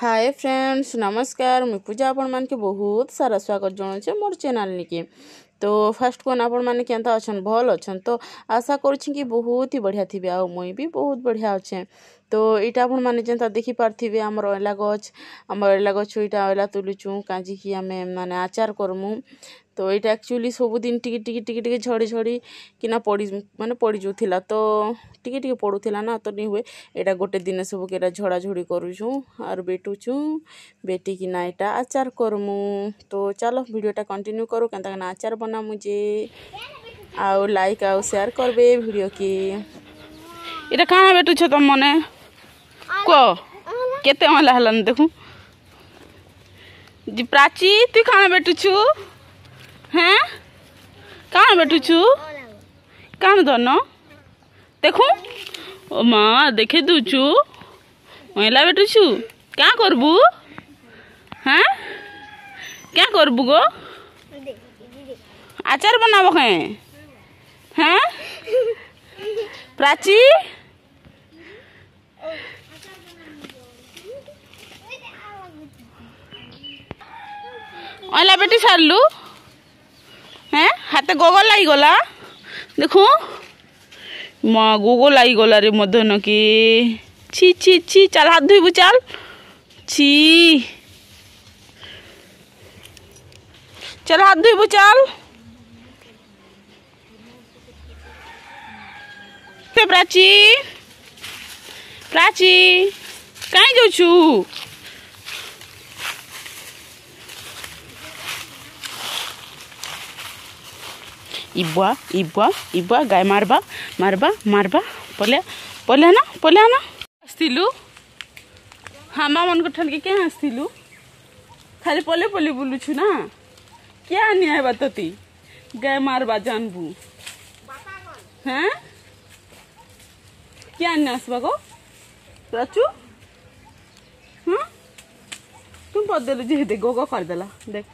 ହାଏ friends ନମସ୍କାର ମୁଇଁ ପୂଜା ଆପଣମାନଙ୍କୁ ବହୁତ ସାରା ସ୍ୱାଗତ ଜଣାଉଛେ ମୋର ଚ୍ୟାନେଲ୍ ନିକେ তো ফার্স্ট কোন আপনার কেনা অছেন ভাল অছেন তো আশা করছি কি বহুত হি বঢ়িয়া থিবে আউ মুই বি বহুত বঢ়িয়া অছে ତ ଏଇଟା ଆପଣମାନେ ଯେନ୍ତା ଦେଖିପାରୁଥିବେ ଆମର୍ ଅଁଏଲା ଗଛ୍ ଆମର୍ ଅଁଏଲା ଗଛୁ ଇଟା ଅଁଏଲା ତୁଲୁଛୁଁ କାଞ୍ଜିକି ଆମେ ମାନେ ଆଚାର୍ କର୍ମୁ ତ ଏଇଟା ଆକ୍ଚୁଆଲି ସବୁଦିନ୍ ଟିକେ ଟିକେ ଟିକେ ଟିକେ ଝଡ଼ି ଝଡ଼ି କିନା ପଡ଼ି ମାନେ ପଡ଼ିଯାଉଥିଲା ତ ଟିକେ ଟିକେ ପଡ଼ୁଥିଲା ନା ତ ନି ହୁଏ ଏଇଟା ଗୋଟେ ଦିନେ ସବୁକେ ଇଟା ଝଡ଼ାଝଡ଼ି କରୁଛୁଁ ଆର୍ ବେଟୁଛୁଁ ବେଟିକିନା ଏଇଟା ଆଚାର୍ କର୍ମୁ ତ ଚାଲ ଭିଡ଼ିଓଟା କଣ୍ଟିନ୍ୟୁ କରୁ କେନ୍ତା କେନ୍ତାକିନା ଆଚାର୍ ବନାମୁ ଯେ ଆଉ ଲାଇକ୍ ଆଉ ସେୟାର୍ କର୍ବେ କି ଇଟା କାଣା ବେଟୁଛ ତମମାନେ କୁହ କେତେ ଅମଲା ହେଲାନି ଦେଖୁ ପ୍ରାଚୀ ତୁ କାଣା ବେଟୁଛୁ ହେଁ କାଣା ବେଟୁଛୁ କାଣା ଧନ ଦେଖୁ ଓ ମା ଦେଖେଇ ଦେଉଛୁ ଅଇଲା ବେଟୁଛୁ କାଁ କରବୁ ହେଁ କାଁ କରବୁ ଗୋ আচার বানাবো হ্যাঁ হ্যাঁ প্রাচী অলা বেটি সারলু হ্যাঁ হাতে গোগল লাগি গলা দেখু মা গোগল লাগি গলা রে মধ্য নাকি ছি ছি ছি চাল হাত ধুইবু চাল ছি চাল হাত ধুইবু চাল প্রাচী প্রাচী কাই যাচ্ছু ইবুয়া ইবুয়া ইবুয়া গায়ে মারবা মারবা মারবা পলে পলে না পলে না আসলু হামা মনক ঠানকে কে আসলু খালি পলে পলে বুলুছু না কে আনিয়া হবা ততি গায়ে মারবা জানবু হ্যাঁ কে আনিয়া আসবা গো রাচু হ্যাঁ তুমি বদলে যে দেখ গো গো করে দেলা দেখ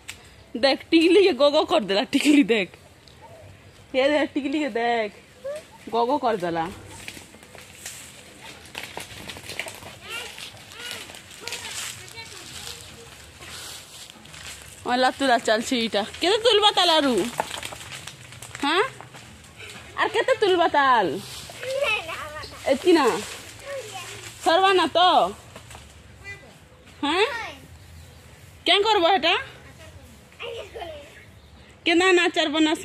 দেখ টিকলি গো গো করে দেলা টিকলি দেখ হে দেখ টিকলিকে দেখ গগ কর জ্বালা অলা তুলা চালছি এটা কেতে তুলবা তাল আর হ্যাঁ আর কেতে তুলবা তাল এটি না সরবা না তো হ্যাঁ কেন করবো এটা কেনা নাচার বানাস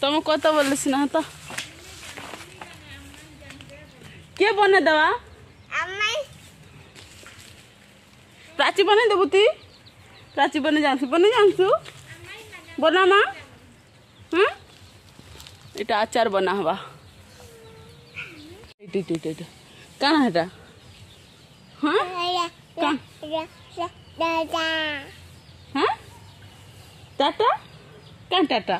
তুমি কত বলিস না তো কে বনে দেওয়া প্রাচী বনে দেবো তুই প্রাচী বনে জানছু বনে জানছু বনা মা হ্যাঁ এটা আচার বনা হবা কান এটা হ্যাঁ কান হ্যাঁ টাটা কান টাটা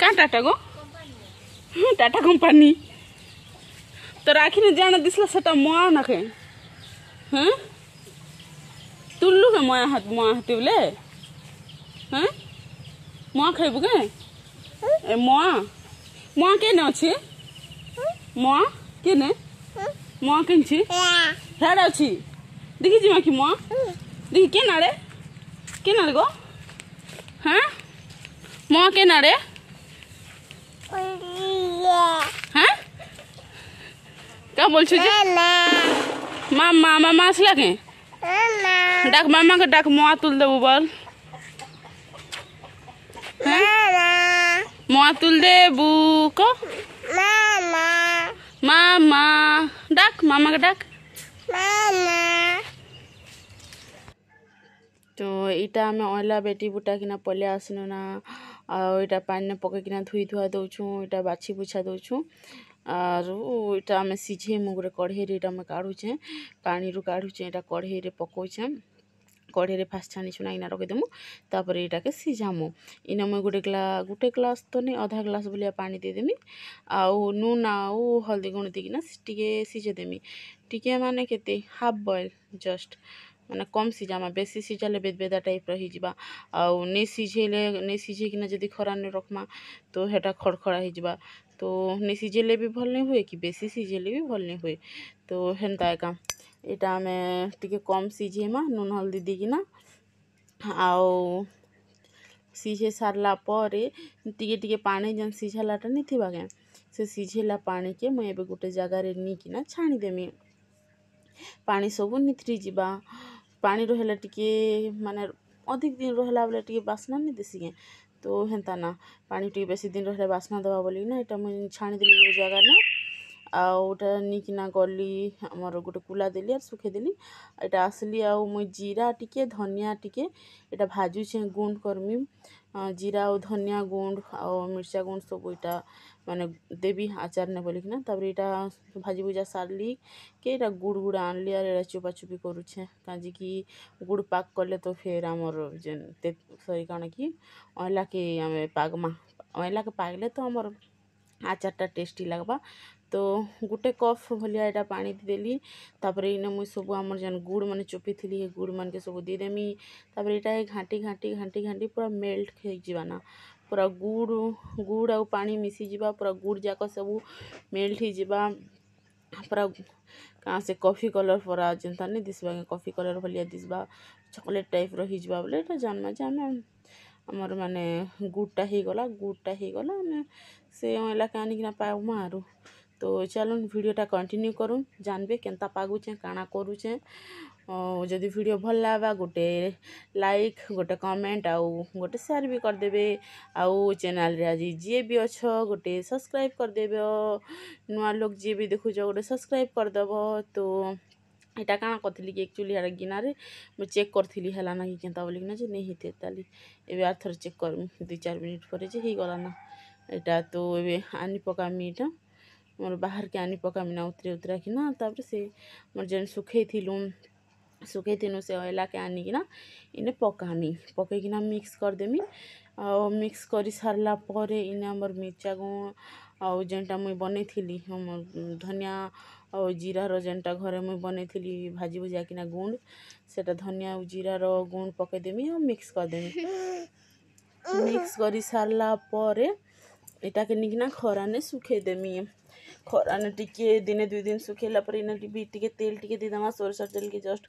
টাটা कहाँ टाटाको टाटा कम्पनी तर आखिने जान दिसला सेटा मया नखे হ্যাঁ তুললু কে ময়া হাত ময়া হাতি বলে হ্যাঁ ময়া খাইব কে এ ময়া ময়া কেনে অছি ময়া কেনে ময়া কিনছি হ্যাঁ অছি দেখি যা কি ময়া দেখি কেন আরে কেন আরে গো হ্যাঁ ময়া কেন আড়ে হ্যাঁ কা বলছো যে মাম্মা মামা আসলা কে ডাক মামাকে ডাক মোয়া তুল দেবো বল মোয়া তুল দেবু কো মামা ডাক মামাকে ডাক তো এটা আমি অলা বেটি বুটা কিনা পলে আসনু না ଆଉ ଏଇଟା ପାଣିନେ ପକେଇକିନା ଧୁଇ ଧୁଆ ଦଉଛୁଁ ଏଇଟା ବାଛି ବୁଛା ଦଉଛୁଁ ଆରୁ ଏଇଟା ଆମେ ସିଝେଇମୁଁ ଗୋଟେ କଢ଼େଇରେ ଏଇଟା ଆମେ କାଢ଼ୁଛେଁ ପାଣିରୁ କାଢ଼ୁଛେଁ ଏଇଟା କଢ଼େଇରେ ପକଉଛେଁ କଢ଼େଇରେ ଫାର୍ଷ୍ଟ ଛାଣି ଛୁଣା ଇନା ରଖିଦେମୁ ତାପରେ ଏଇଟାକେ ସିଝାମୁ ଇନ ମୁଇଁ ଗୋଟେ ଗ୍ଲା ଗୋଟେ ଗ୍ଲାସ୍ ତ ନେଇ ଅଧା ଗ୍ଲାସ୍ ଭଳିଆ ପାଣି ଦେଇଦେମି ଆଉ ନୁନ୍ ଆଉ ହଳଦୀ ଗୁଣ ଦେଇକିନା ଟିକେ ସିଝେଇଦେମି ଟିକେ ମାନେ କେତେ ହାଫ୍ ବଏଲ୍ ଜଷ୍ଟ ମାନେ କମ୍ ସିଝାମା ବେଶୀ ସିଝାଲେ ବେଦ୍ବେଦା ଟାଇପ୍ର ହେଇଯିବା ଆଉ ନେଇ ସିଝେଇଲେ ନେଇ ସିଝେଇକିନା ଯଦି ଖରାନେ ରଖ୍ମା ତ ହେଟା ଖଡ଼୍ଖଡ଼ା ହେଇଯିବା ତ ନେଇ ସିଝେଇଲେ ବି ଭଲ୍ ନାଇଁ ହୁଏ କି ବେଶୀ ସିଝେଇଲେ ବି ଭଲ୍ ନାଇଁ ହୁଏ ତ ହେନ୍ତା ଏକା ଇଟା ଆମେ ଟିକେ କମ୍ ସିଝେଇମା ନୁନ୍ ହଲ୍ଦି ଦେଇକିନା ଆଉ ସିଝେଇ ସାରିଲା ପରେ ଟିକେ ଟିକେ ପାଣି ଯେନ୍ ସିଝାଲାଟା ନି ଥିବା କେଁ ସେ ସିଝେଇଲା ପାଣିକେ ମୁଇଁ ଏବେ ଗୋଟେ ଜାଗାରେ ନେଇକିନା ଛାଣିଦେମି ପାଣି ସବୁ ନିଥିରି ଯିବା ପାଣି ରହିଲେ ଟିକେ ମାନେ ଅଧିକ ଦିନ ରହିଲା ବେଲେ ଟିକେ ବାସ୍ନା ନି ଦେସି କେଁ ତ ହେନ୍ତା ନା ପାଣି ଟିକେ ବେଶୀ ଦିନ ରହିଲେ ବାସ୍ନା ଦେବା ବୋଲିକିନା ଏଇଟା ମୁଇଁ ଛାଣିଦେଲି ଗୋଟେ ଜାଗାନେ ଆଉ ଏଇଟା ନେଇକିନା ଗଲି ଆମର ଗୋଟେ କୁଲା ଦେଲି ଆର୍ ଶୁଖେଇଦେଲି ଏଇଟା ଆସିଲି ଆଉ ମୁଇଁ ଜିରା ଟିକେ ଧନିଆ ଟିକେ ଏଇଟା ଭାଜୁଛେଁ ଗୁଣ୍ଡ କର୍ମି ଜିରା ଆଉ ଧନିଆ ଗୁଣ୍ଡ ଆଉ ମିର୍ଚା ଗୁଣ୍ଡ ସବୁ ଏଇଟା ମାନେ ଦେବି ଆଚାର୍ନେ ବୋଲିକିନା ତା'ପରେ ଇଟା ଭାଜି ଭୁଜା ସାର୍ଲି କି ଇଟା ଗୁଡ଼୍ ଗୁଡ଼ା ଆଣ୍ଲି ଆର୍ ଇଟା ଚୋପାଚୁପି କରୁଛେଁ କାଁଯେକି ଗୁଡ଼୍ ପାଗ୍ କଲେ ତ ଫେର୍ ଆମର୍ ଯେନ୍ ସରି କାଣା କି ଅଁଏଲାକେ ଆମେ ପାଗ୍ମା ଅଁଏଲାକେ ପାଗ୍ଲେ ତ ଆମର୍ ଆଚାର୍ଟା ଟେଷ୍ଟି ଲାଗ୍ବା ତ ଗୁଟେ କପ୍ ଭଲିଆ ଇଟା ପାଣି ଦେଲି ତା'ପରେ ଇନେ ମୁଇଁ ସବୁ ଆମର୍ ଯେନ୍ ଗୁଡ଼୍ମାନେ ଚୋପିଥିଲି ଏ ଗୁଡ଼୍ମାନ୍କେ ସବୁ ଦେଇଦେମି ତା'ପରେ ଇଟା ଘାଣ୍ଟି ଘାଣ୍ଟି ଘାଣ୍ଟି ଘାଣ୍ଟି ପୁରା ମେଲ୍ଟ ହେଇଯିବାନା पूरा गुड़ गुड़ आ पा मिसी पूरा गुड़ जाक सब मेल्ट पूरा क्या से कॉफी कलर पूरा जनता नहीं दिशा कॉफी कलर भलिया दिशा चकोलेट टाइप रही बोले तो जानवा जे आम आमर मानने गुड़टा हो गला गुड़टा हो गला से क्या आनिकना पाऊमा তো ଚାଲୁନ୍ ଭିଡ଼ିଓଟା କଣ୍ଟିନ୍ୟୁ କରୁନ୍ ଜାନ୍ବେ କେନ୍ତା ପାଗୁଛେଁ କାଣା କରୁଛେଁ ଯଦି ଭିଡ଼ିଓ ଭଲ୍ ଲାଗ୍ବା ଗୋଟେ ଲାଇକ୍ ଗୋଟେ କମେଣ୍ଟ ଆଉ ଗୋଟେ ସେୟାର୍ ବି କରିଦେବେ ଆଉ ଚ୍ୟାନେଲ୍ରେ ଆଜି ଯିଏ ବି ଅଛ ଗୋଟେ ସବସ୍କ୍ରାଇବ୍ କରିଦେବ ନୂଆ ଲୋକ୍ ଯିଏ ବି ଦେଖୁଛ ଗୋଟେ ସବସ୍କ୍ରାଇବ୍ କରିଦେବ ତ ଏଇଟା କାଣା କରିଥିଲି କି ଆକ୍ଚୁଆଲି ହେଟା ଗିନାରେ ମୁଁ ଚେକ୍ କରିଥିଲି ହେଲା ନା କି କେନ୍ତା ବୋଲିକିନା ଯେ ନେଇ ହେଇଥାଏ ତାହେଲେ ଏବେ ଆର୍ ଥରେ ଚେକ୍ କରମି ଦୁଇ ଚାରି ମିନିଟ୍ ପରେ ଯେ ହେଇଗଲା ନା ଏଇଟା ତ ଏବେ ଆନି ପକାମି ଏଇଟା मोर बाहर के आनी पका मिना उतरे उतरा किना तापर से मोर जेन सुखई सुखे थी से ऑयला के आनिकिना इन्हें पकानी पकईकिना मिक्स कर देमी आ मिक्स कर सरला पर इन आमर मिर्चा गुण आ जेनटा मुई बने थी धनिया आ जीरा रो जेनटा घरे मुई बने थी भाजी भुजा किना गुंड सेटा धनिया जीरा रो गुंड पकई देमी आ मिक्स कर देमी मिक्स कर सरला पर इटा के निकना खरा ने सुखे देमी ଖରାନେ ଟିକେ ଦିନେ ଦୁଇ ଦିନ ଶୁଖେଇଲା ପରେ ଇନେ ବି ଟିକେ ତେଲ ଟିକେ ଦେଇଦେମା ସୋରିଷ ତେଲକେ ଜଷ୍ଟ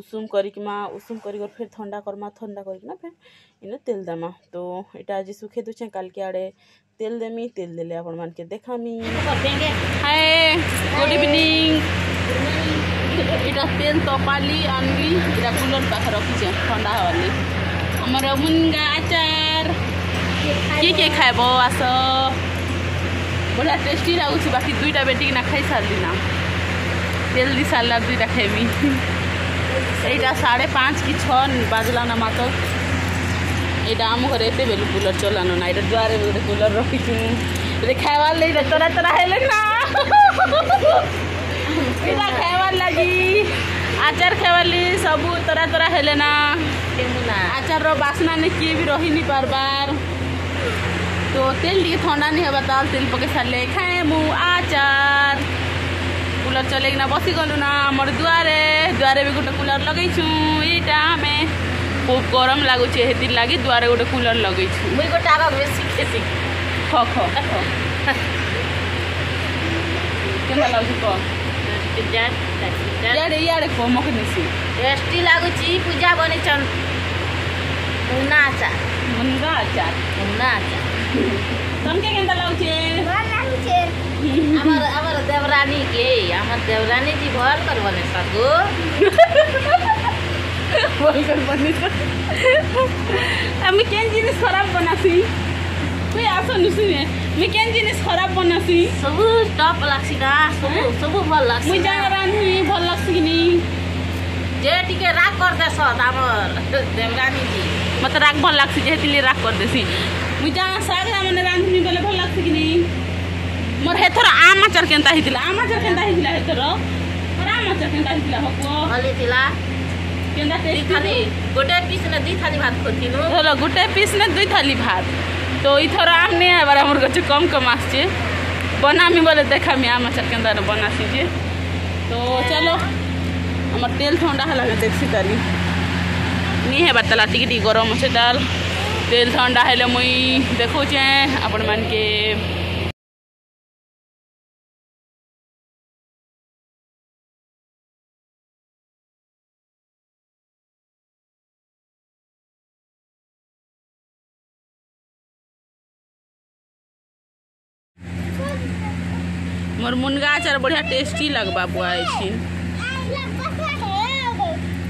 ଉଷୁମ କରିକିମା ଉଷୁମ କରିକରି ଫେର୍ ଥଣ୍ଡା କର୍ମା ଥଣ୍ଡା କରିକିନା ଫେର୍ ଇନେ ତେଲ ଦେମା ତ ଇଟା ଆଜି ଶୁଖେଇ ଦଉଛେଁ କାଲ୍କେ ଆଡ଼େ ତେଲ ଦେମି ତେଲ ଦେଲେ ଆପଣମାନକେ ଦେଖାମି ହାଏ ଗୁଡ୍ ଇଭିନିଂ ଇଟା ତେଲ ତପାଲି ଆଣିଲି ଇଟା କୁଲର ପାଖେ ରଖିଛେଁ ଥଣ୍ଡା ହେବାର୍ ଲାଗି ଆମର ମୁନଗା ଆଚାର କିଏ କିଏ ଖାଇବ ଆସ ବଢ଼ିଆ ଟେଷ୍ଟି ଲାଗୁଛି ବାକି ଦୁଇଟା ବେଟିକିନା ଖାଇସାରିଲିନା ତେଲ ଦେଇ ସାରିଲା ଦୁଇଟା ଖାଇବି ଏଇଟା ସାଢ଼େ ପାଞ୍ଚ କି ଛଅ ବାଜିଲାନା ମାତ୍ର ଏଇଟା ଆମ ଘରେ ଏତେ ବେଲୁ କୁଲର୍ ଚଲାନ ନା ଏଇଟା ଦୁଆରେ ଗୋଟେ କୁଲର୍ ରଖିଛୁ ଏଇଟା ଖାଇବାର ଲାଗି ଏଇଟା ତରା ତରା ହେଲେ ନା ଏଇଟା ଖାଇବାର ଲାଗି ଆଚାର ଖାଇବାର ଲାଗି ସବୁ ତରା ତରା ହେଲେ ନା ଆଚାରର ବାସ୍ନା ନେ କିଏ ବି ରହିନି ପାରବାର୍ तो तेल टे थंडा नहीं हवा ताल तेल पके सारे खाएमु आचार कुलर चलना बसीगलु ना आम दुआरे दुआरे भी गोटे कुलर लगेछु यहाँ आम खूब गरम लगुचे से लगे दुआरे गोटे कुलर लगेछु मुई गोटे आर शिखे शिखे ख ख কেমন লাগুছে ক ইয়াড়ে ইয়াড়ে ক মকে নেছি টেস্টি লাগুছি পূজা বনেছন মুন্না আচার মুন্না আচার মুন্না আচার તમને કેમ લાવશે আমার আমার দেবরানী কে আমার দেবরানী জি ভর করবনে সাধু ভর করবনে আমি কেন জিনিস খারাপ বানাছি তুই আসনু শুনে আমি কেন জিনিস খারাপ বানাছি সবু টপ লাগছি না সবু সবু ভাল লাগছি মুই জানি রান্ধি ভাল লাগছি কি নেই যে টিকে রাগ করতেছ আমার দেবরানী জি মতো রাগ ভাল লাগছি যেহেতু রাগ করতেছি ମୁଇଁ ଯାହା ଶାଗ ମାନେ ରାନ୍ଧିମି ବୋଲେ ଭଲ ଲାଗ୍ସି କି ନେଇ ମୋର ହେଥର ଆମ୍ ଆଚାର କେନ୍ତା ହେଇଥିଲା ଆମ୍ ଆଚାର କେନ୍ତା ହେଇଥିଲା ହେଥର ମୋର ଆମ୍ ଆଚାର କେନ୍ତା ହେଇଥିଲା ହବ ଭଲ ହେଇଥିଲା କେନ୍ତା ଟେଷ୍ଟି ଗୋଟେ ପିସ୍ ନେ ଦୁଇ ଥାଲି ଭାତ ଖୋଥିଲୁ ଭଲ ଗୋଟେ ପିସ୍ ନେ ଦୁଇ ଥାଲି ଭାତ ତ ଇଥର ଆମ୍ ନେଇ ହେବାର ଆମର ଗଛ କମ୍ କମ୍ ଆସିଛେ ବନାମି ବୋଲେ ଦେଖାମି ଆମ୍ ଆଚାର କେନ୍ତା ବନାସି ଯେ ତ ଚାଲ আমার তেল ঠান্ডা হলাম দেখছি তালি নিয়ে হেবার তালা টিকি টিকি গরম আছে ডাল तेल थंडा हेले मुई देखुचे आपण के मोर मुनगा अचार बढ़िया टेस्टी लगवा बुआ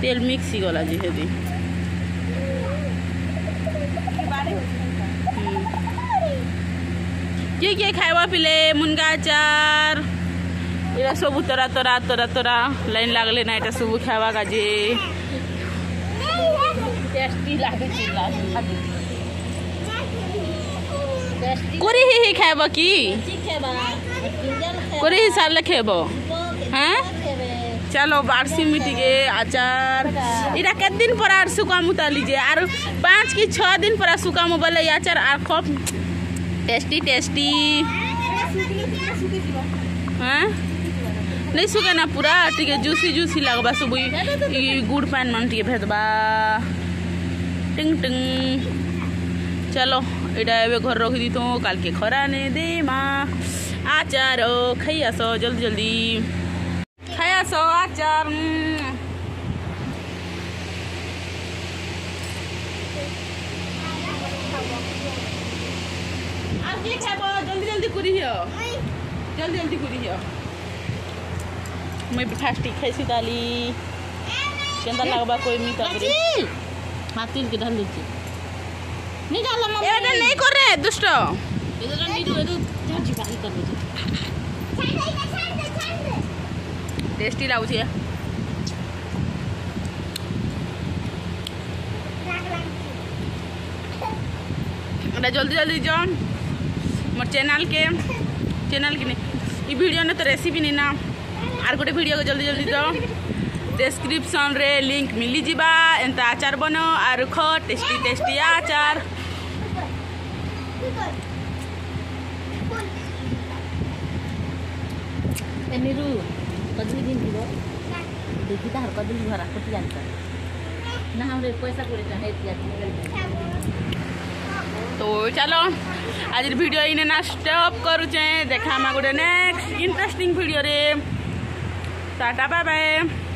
तेल मिक्स ही गला जी के हम्म। के खाइबा पिले मुनगा अचार एटा सबू तोरा तोरा तोरा तोरा लाइन लागले ना एटा सबू खाइबा काजे टेस्टी लागे चिल्ला कोरी ही खाइबा की कोरी ही साल खेबो हैं हाँ? चलो बारसी मिट गए अचार इटा कत दिन पर आर सुकामू लीजिए आर पाँच की छः दिन पर सुकामू बोले अचार आर खूब टेस्टी टेस्टी हाँ नहीं सुखे ना पूरा टे जूसी जूसी लगवा सब गुड़ पान मन टे भेदबा टिंग टिंग चलो यहाँ एवं घर रख दी तो कल के खरा ने दे माँ आचार खाई आस जल्दी जल्दी so ajar. Hmm. আর কি খাব জলদি জলদি করি হিও জলদি জলদি করি হিও মুই ফাস্টি খাইছি তালি কেনতা লাগবা কইমি তারপরে মাতিল কি ঢাল দিছি নি ঢাল মামা এটা নেই করে দুষ্ট এটা নি এটা ঝাঁচি পানি করবে ટેસ્ટી લાવું છે এটা জলদি জলদি জন মোর চ্যানেলকে চ্যানেল কি এই ভিডিওনে তো রেসিপি নি না আর গোটে ভিডিওকে জলদি জলদি দ ডেসক্রিপশনরে লিঙ্ক মিলিযা এন্তা আচার বন আর খ টেস্টি টেস্টি আচার এনিরু हरकतली गिनती गो देखी तो हरकतली घरा कुछ जानता ना हमरे पैसा তো চলো আজ ভিডিও ইনে না স্টপ করুছে দেখা আমার গোটে নেক্সট ইন্টারেস্টিং ভিডিওরে টাটা বাই বাই